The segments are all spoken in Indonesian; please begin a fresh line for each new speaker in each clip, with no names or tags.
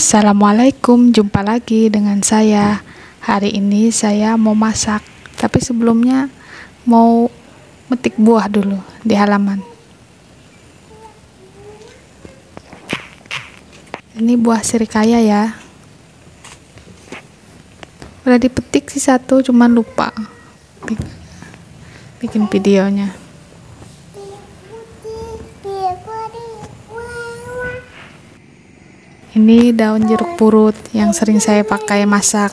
Assalamualaikum, jumpa lagi dengan saya. Hari ini saya mau masak, tapi sebelumnya mau metik buah dulu di halaman. Ini buah sirikaya ya. Udah dipetik sih satu, cuman lupa bikin videonya. Ini daun jeruk purut yang sering saya pakai masak.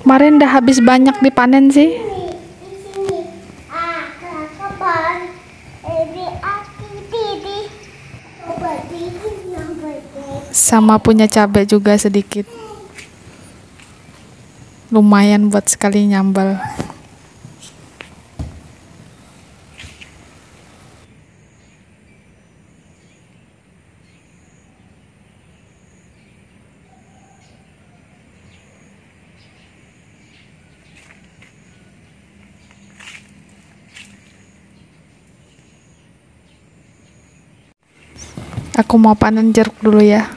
Kemarin udah habis banyak dipanen sih. Sama punya cabai juga sedikit. Lumayan buat sekali nyambal. Aku mau panen jeruk dulu ya.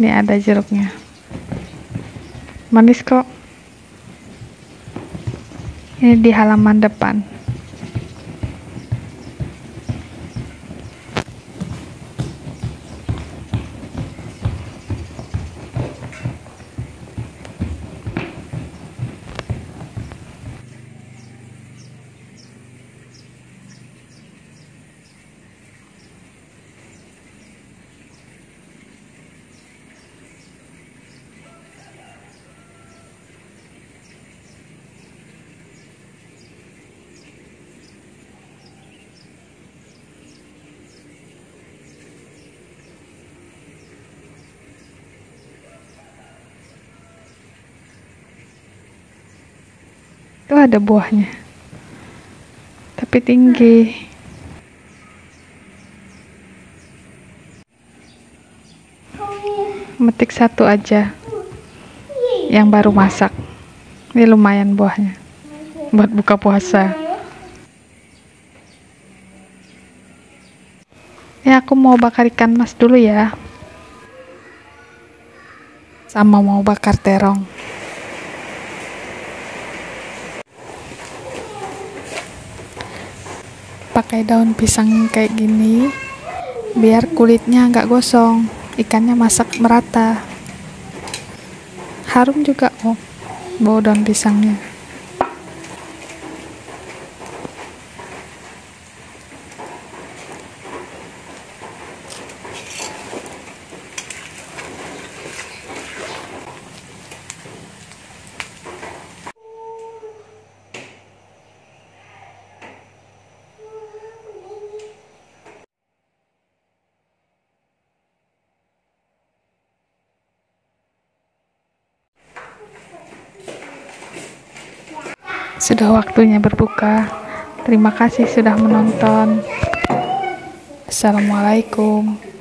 Ini ada jeruknya. Manis kok. Ini di halaman depan. Itu ada buahnya. Tapi tinggi. Metik satu aja. Yang baru masak. Ini lumayan buahnya. Buat buka puasa. Ya aku mau bakar ikan mas dulu ya. Sama mau bakar terong. Pakai daun pisang kayak gini biar kulitnya nggak gosong ikannya masak merata. Harum juga oh bau daun pisangnya sudah waktunya berbuka. Terima kasih sudah menonton. Assalamualaikum.